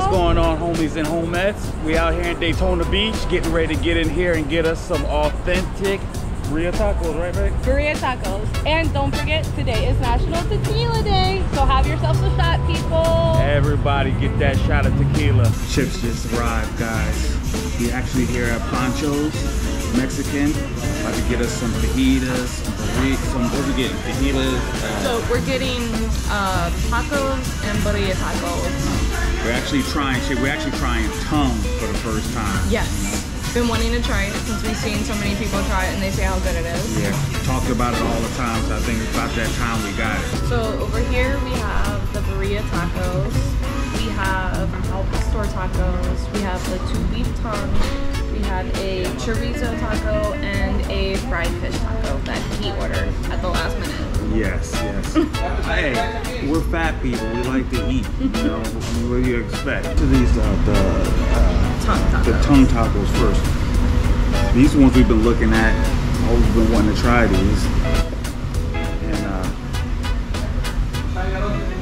going on, homies and homettes? We out here in Daytona Beach, getting ready to get in here and get us some authentic Birria tacos, right, babe? Birria tacos. And don't forget, today is National Tequila Day. So have yourselves a shot, people. Everybody get that shot of tequila. Chips just arrived, guys. We actually here at Pancho's Mexican. About to get us some fajitas, some burritos, some, what we getting? Fajitas. Uh, So we're getting uh, tacos and birria tacos. We're actually trying, we're actually trying tongue for the first time. Yes. Been wanting to try it since we've seen so many people try it and they say how good it is. Yeah, talked about it all the time, so I think it's about that time we got it. So over here we have the birria tacos. We have al pastor tacos. We have the two beef tongue. Have a chorizo taco and a fried fish taco that he ordered at the last minute. Yes, yes. hey, we're fat people. We like to eat. You know, what do you expect? To these, uh, the uh, Tongue the tongue tacos first. These ones we've been looking at. Always been wanting to try these. And uh,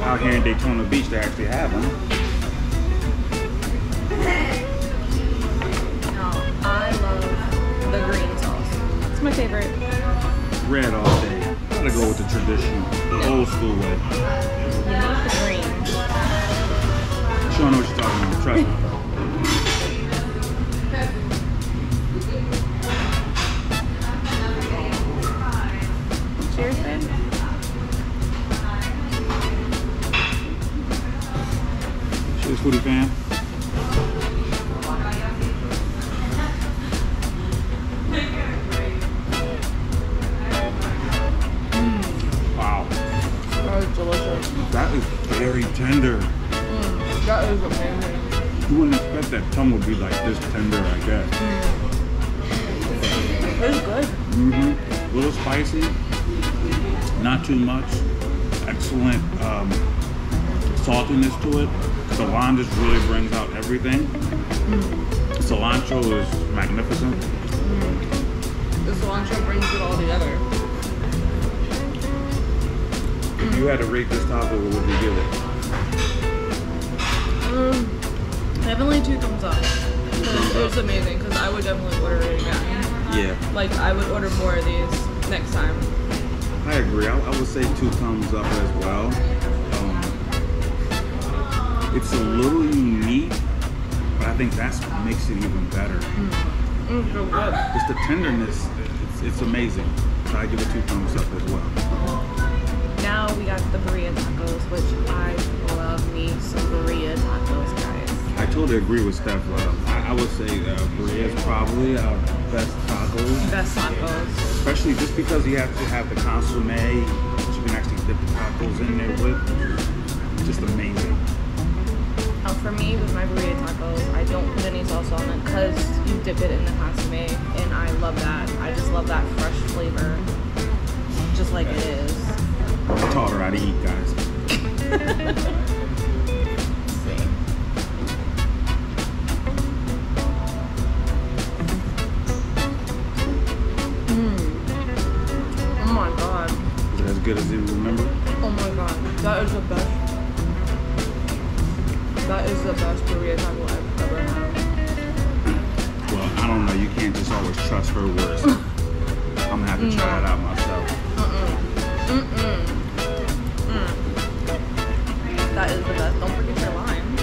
out here in Daytona Beach, they actually have them. It's my favorite. Red all day. Gotta go with the traditional, the old school way. You need the green. She don't know what she's talking about. Trust me. Cheers, babe. Cheers, foodie fan. Delicious. that is very tender. Mm, that is amazing. You wouldn't expect that tongue would be like this tender, I guess. It's good. Mm-hmm. A little spicy, not too much. Excellent um, saltiness to it. The lime just really brings out everything. Cilantro is magnificent. The cilantro brings it all together. If you had to rate this taco, what would you give it? Um, definitely two thumbs up. 'Cause It was amazing because I would definitely order it again. Yeah, Like I would order more of these next time. I agree. I, I would say two thumbs up as well. Um, it's a little unique, but I think that's what makes it even better. Mm, so good. Just the tenderness, it's, it's amazing. So I give it two thumbs up as well. Totally agree with Steph. Uh, I, I would say uh, is probably our best tacos, Best tacos. especially just because you have to have the consomme, which you can actually dip the tacos in there with. Just amazing. Um, for me, with my birria tacos, I don't put any sauce on it because you dip it in the consomme, and I love that. I just love that fresh flavor, good as you remember? Oh my god. That is the best. That is the best birria taco I've ever had. Well, I don't know. You can't just always trust her words. I'm gonna have to try it out myself. Mm-mm. Mm. That is the best. Don't forget your lime.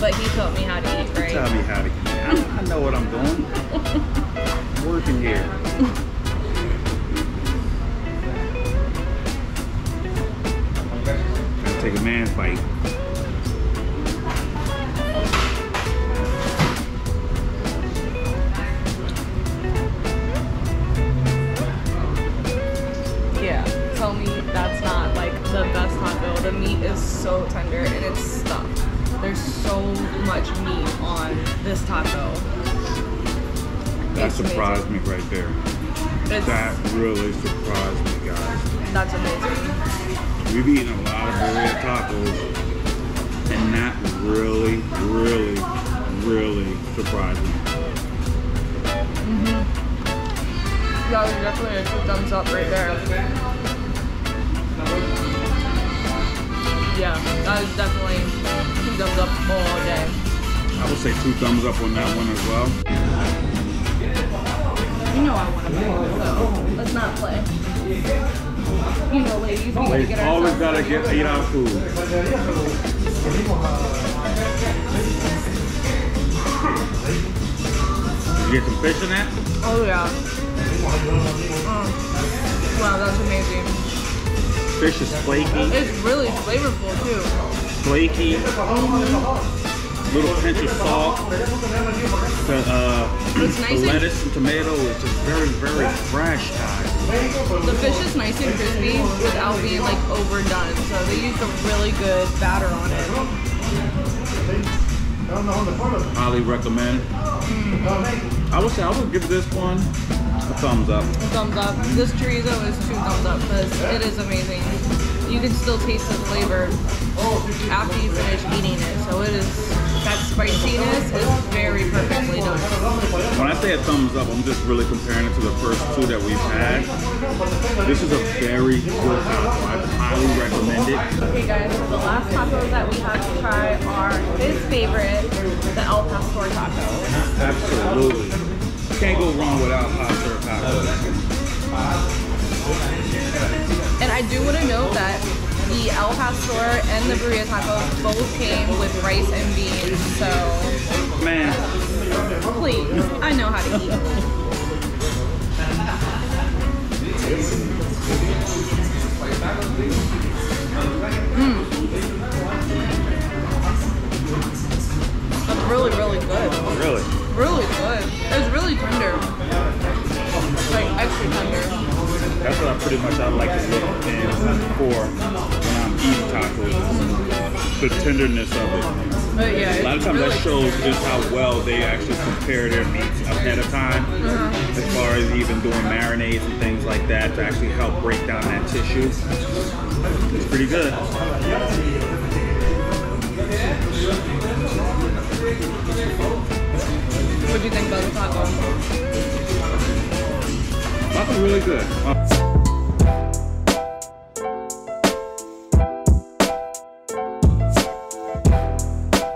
But he taught me how to eat, right? Tell me how to eat. I, I know what I'm doing. Working here. man's. Yeah. Tell me that's not like the best hot taco. The meat is so tender and it's stuffed. There's so much meat on this taco. That It's surprised me right there. It's, That really surprised me, guys. that's amazing. We've eaten a lot of birria tacos, and that really, really, really surprised me. Mm-hmm. That was definitely a two thumbs up right there. Yeah, that is definitely two thumbs up all day. I would say two thumbs up on that one as well. You know I want to play, so let's not play. You know, ladies, we gotta get Always gotta get eat our food. You get some fish in that? Oh yeah. Mm. Wow, that's amazing. Fish is flaky, It's really flavorful too. flaky. Little pinch of salt. The, uh, nice the lettuce and tomato is just very, very fresh, guys. The fish is nice and crispy without being like overdone. So they used a really good batter on it. Highly recommend. I would say I would give this one a thumbs up. Thumbs up. This chorizo is two thumbs up because it is amazing. You can still taste the flavor after you finish eating it. So it is that spiciness is very perfectly done. When I say a thumbs up, I'm just really comparing it to the first two that we've had. This is a very good taco. I highly recommend it. Okay guys, the last tacos that we have to try are his favorite, the El Pastor taco. Absolutely. El Pastor and the birria tacos both came with rice and beans. So Man, please, I know how to eat. Mm. It's really, really good. really. Really good. It's really tender. Like extra tender. That's what I pretty much I like to look in for I'm tacos. The tenderness of it. But yeah, A lot of times really that shows just how well they actually prepare their meats ahead of time, Uh-huh. as far as even doing marinades and things like that to actually help break down that tissue. It's pretty good. What do you think about the taco? That's really good. Uh,